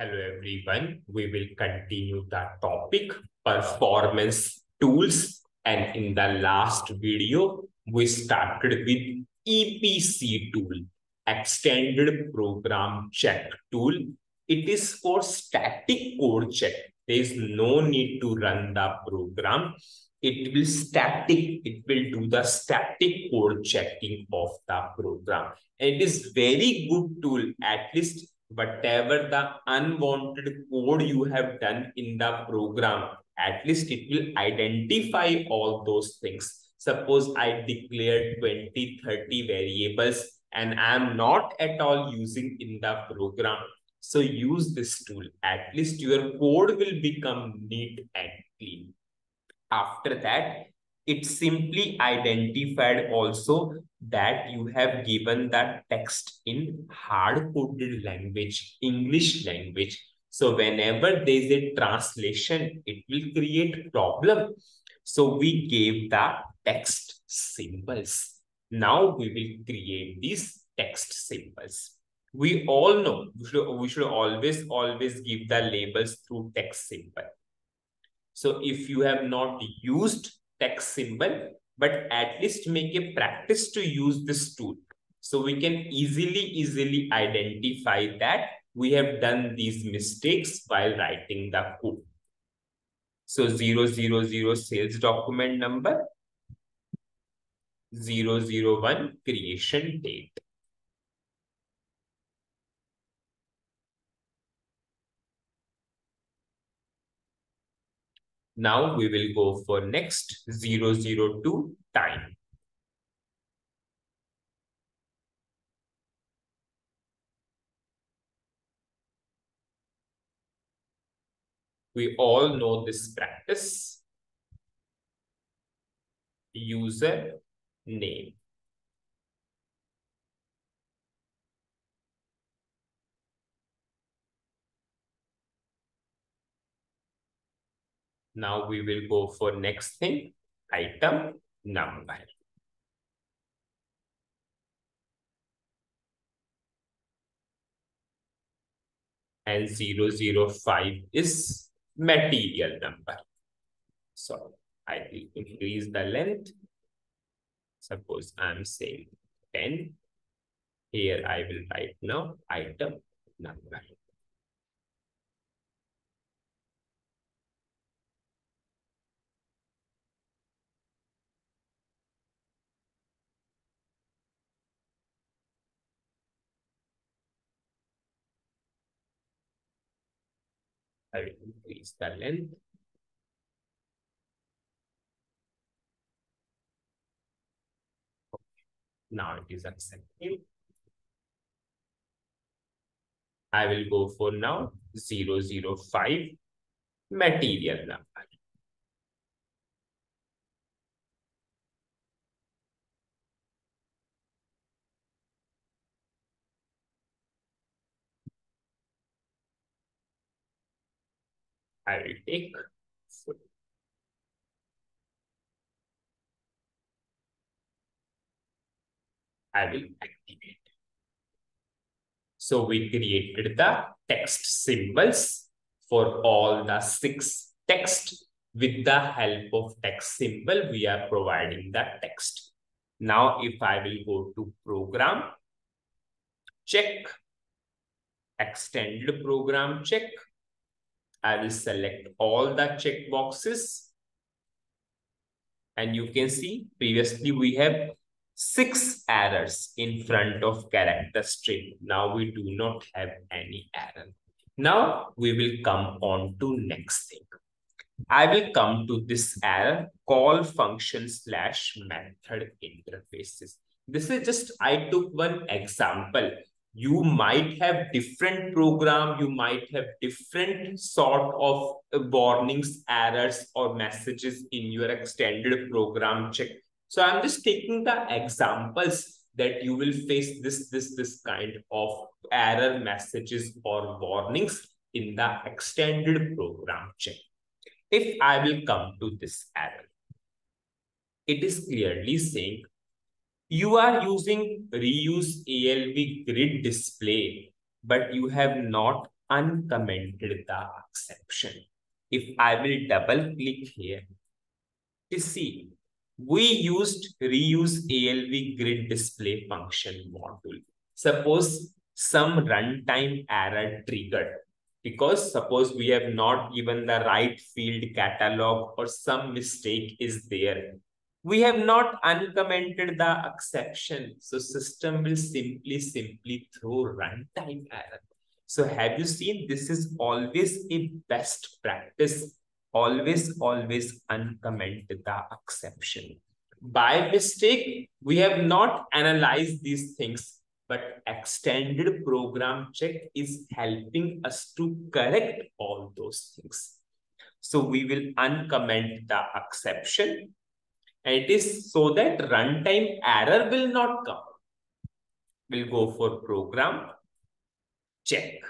Hello everyone. We will continue the topic performance tools and in the last video we started with EPC tool extended program check tool. It is for static code check. There is no need to run the program. It will static, it will do the static code checking of the program. And it is very good tool at least whatever the unwanted code you have done in the program, at least it will identify all those things. Suppose I declared 20, 30 variables and I'm not at all using in the program. So use this tool. At least your code will become neat and clean. After that, it simply identified also that you have given that text in hard-coded language, English language. So whenever there is a translation, it will create problem. So we gave the text symbols. Now we will create these text symbols. We all know we should, we should always, always give the labels through text symbol. So if you have not used text symbol, but at least make a practice to use this tool. So we can easily, easily identify that we have done these mistakes while writing the code. So 000 sales document number, 001 creation date. Now we will go for next 002 time. We all know this practice. User name. Now we will go for next thing, item number. And 005 is material number. So I will increase the length. Suppose I'm saying 10. Here I will write now item number. I increase the length. Now it is accepted. I will go for now 005 material number. I will take. I will activate. So we created the text symbols for all the six text. With the help of text symbol, we are providing the text. Now, if I will go to program, check, extended program check, I will select all the check boxes. And you can see previously we have six errors in front of character string. Now we do not have any error. Now we will come on to next thing. I will come to this error call function slash method interfaces. This is just, I took one example you might have different program, you might have different sort of uh, warnings, errors, or messages in your extended program check. So I'm just taking the examples that you will face this, this, this kind of error messages or warnings in the extended program check. If I will come to this error, it is clearly saying you are using reuse ALV grid display, but you have not uncommented the exception. If I will double click here, to see, we used reuse ALV grid display function module. Suppose some runtime error triggered because suppose we have not given the right field catalog or some mistake is there we have not uncommented the exception. So system will simply, simply throw runtime error. So have you seen this is always a best practice. Always, always uncomment the exception. By mistake, we have not analyzed these things, but extended program check is helping us to correct all those things. So we will uncomment the exception it is so that runtime error will not come. We'll go for program, check.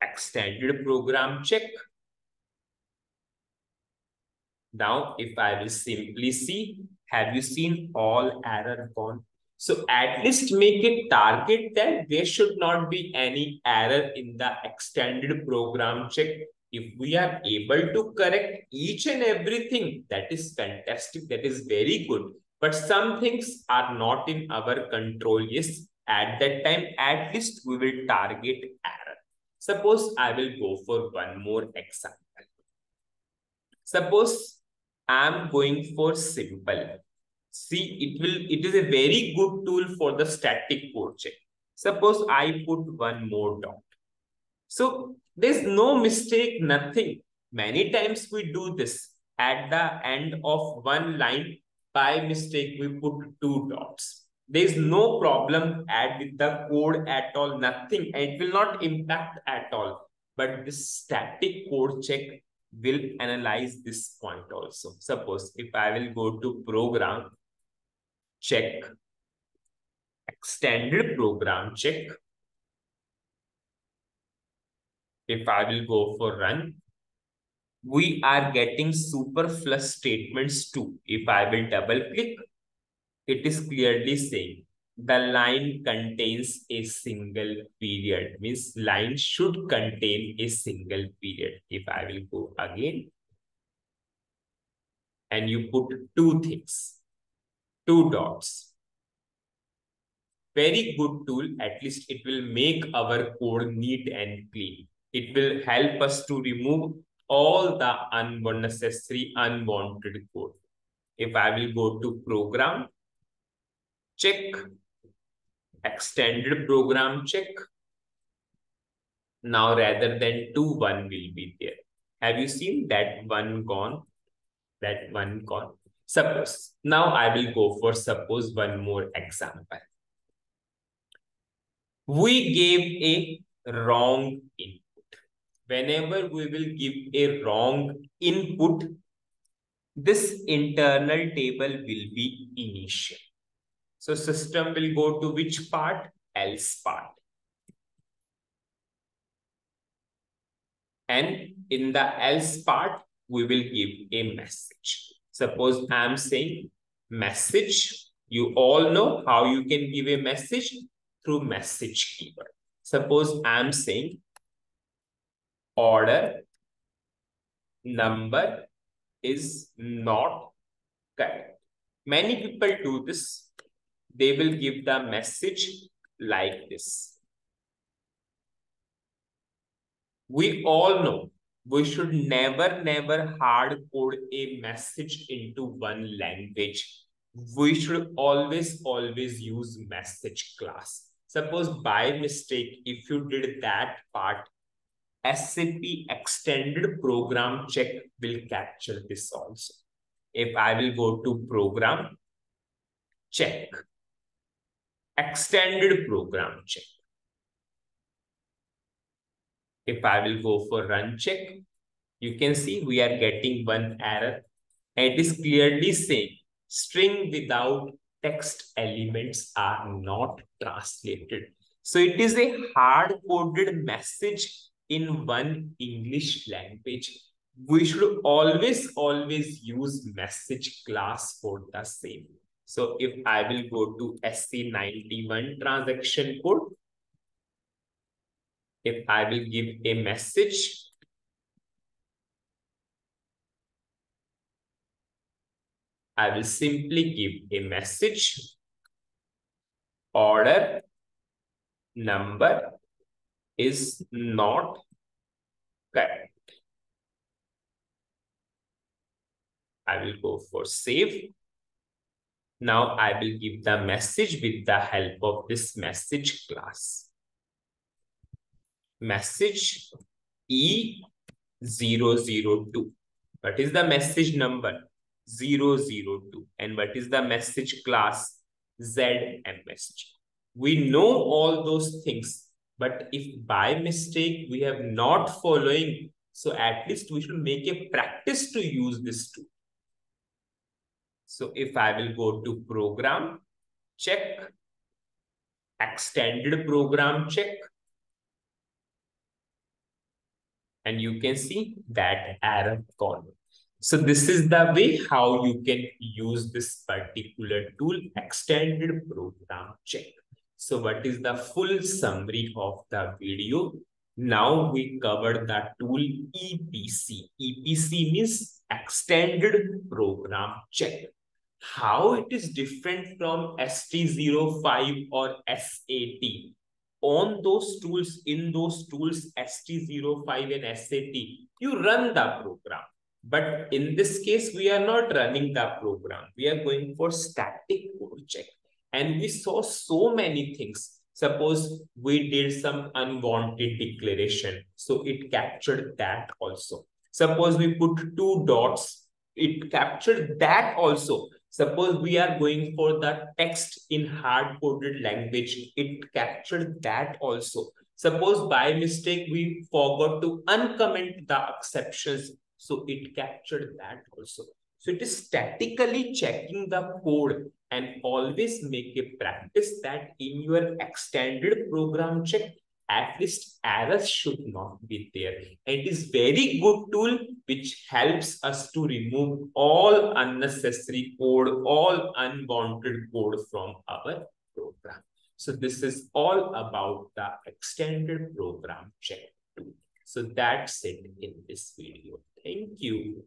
Extended program, check. Now, if I will simply see, have you seen all error gone? So at least make it target that there should not be any error in the extended program check if we are able to correct each and everything, that is fantastic. That is very good. But some things are not in our control. Yes, at that time, at least we will target error. Suppose I will go for one more example. Suppose I'm going for simple. See, it will. It is a very good tool for the static code check. Suppose I put one more dot. So there's no mistake, nothing. Many times we do this. At the end of one line, by mistake, we put two dots. There's no problem add with the code at all, nothing. It will not impact at all. But this static code check will analyze this point also. Suppose if I will go to program, check, extended program check, if I will go for run, we are getting superfluous statements too. If I will double click, it is clearly saying the line contains a single period, means line should contain a single period. If I will go again, and you put two things, two dots. Very good tool, at least it will make our code neat and clean. It will help us to remove all the unnecessary, unwanted code. If I will go to program, check, extended program check. Now rather than two, one will be there. Have you seen that one gone? That one gone. Suppose, now I will go for suppose one more example. We gave a wrong input whenever we will give a wrong input, this internal table will be initial. So system will go to which part? Else part. And in the else part, we will give a message. Suppose I'm saying message. You all know how you can give a message through message keyword. Suppose I'm saying order number is not correct. Many people do this. They will give the message like this. We all know we should never, never hard code a message into one language. We should always, always use message class. Suppose by mistake, if you did that part, SAP extended program check will capture this also. If I will go to program, check, extended program check. If I will go for run check, you can see we are getting one error. And it is clearly saying string without text elements are not translated. So it is a hard-coded message in one English language, we should always, always use message class for the same. So if I will go to SE91 transaction code, if I will give a message, I will simply give a message, order number is not correct. I will go for save. Now I will give the message with the help of this message class message E002. What is the message number? 002. And what is the message class? ZMSG. We know all those things, but if by mistake we have not following, so at least we should make a practice to use this tool. So if I will go to program, check, extended program check, and you can see that error column. So this is the way how you can use this particular tool, extended program check. So what is the full summary of the video? Now we covered the tool EPC. EPC means extended program check. How it is different from ST05 or SAT on those tools, in those tools, ST05 and SAT, you run the program. But in this case, we are not running the program. We are going for static code check. And we saw so many things. Suppose we did some unwanted declaration. So it captured that also. Suppose we put two dots. It captured that also. Suppose we are going for the text in hard-coded language, it captured that also. Suppose by mistake we forgot to uncomment the exceptions, so it captured that also. So it is statically checking the code and always make a practice that in your extended program check, at least errors should not be there. It is very good tool which helps us to remove all unnecessary code, all unwanted code from our program. So this is all about the extended program check tool. So that's it in this video. Thank you.